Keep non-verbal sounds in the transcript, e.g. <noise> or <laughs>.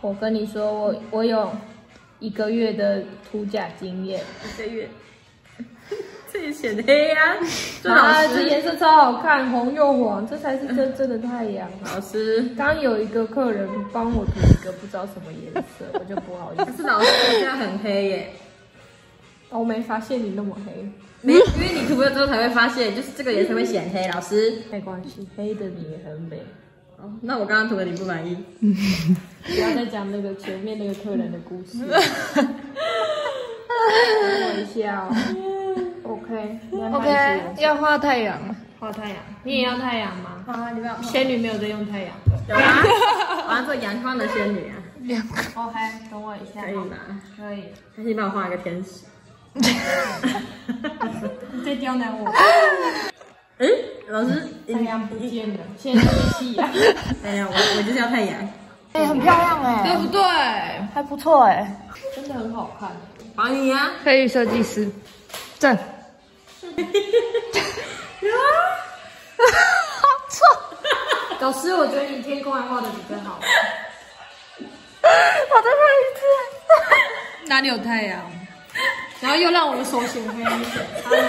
我跟你说，我我有一个月的涂甲经验。一个月，这也显黑呀、<laughs> 这啊，这颜，色超好看，红又黄，这才是真 <laughs> 正的太阳。老师，刚有一个客人帮我涂一个不知道什么颜色，我就不好意思。可是老师现在很黑耶。哦我没发现你那么黑，没，因为你涂了之后才会发现，就是这个颜色会显黑。老师，<laughs> 没关系，黑的你也很美。哦，那我刚刚涂的你不满意？<laughs> 不要再讲那个前面那个客人的故事。等我一下哦。OK，OK，<laughs> 要画太阳。画太阳，你也要太阳吗？啊，你不要。仙女没有在用太阳的。有啊，我要做阳光的仙女啊，两个。OK，等我一下。可以吗？可以。还是你帮我画一个天使？<laughs> 你在刁难我。哎，老师，太阳不见了，现在是夕阳。哎呀，我我就是要太阳。哎、很漂亮哎、对不对？还不错哎、真的很好看。黄你呀，配设计师，赞。<laughs> <laughs> 老师，我觉得你天空还画的比较好。<laughs> 我再看一次。哪里有太阳？然后又让我的手显黑一点。Hello。